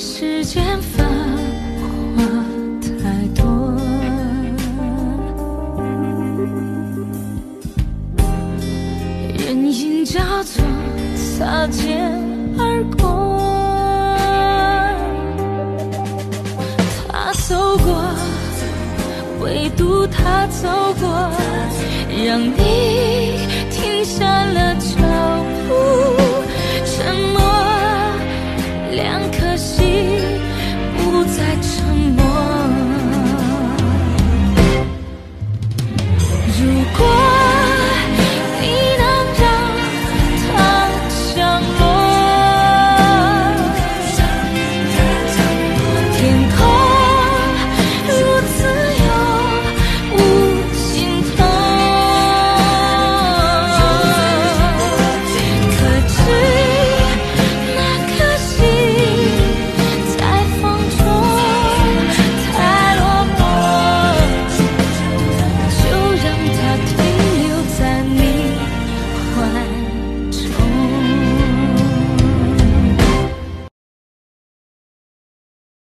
世间繁华太多，人影交错，擦肩而过。他走过，唯独他走过，让你停下了脚步。沉默，两颗心在沉。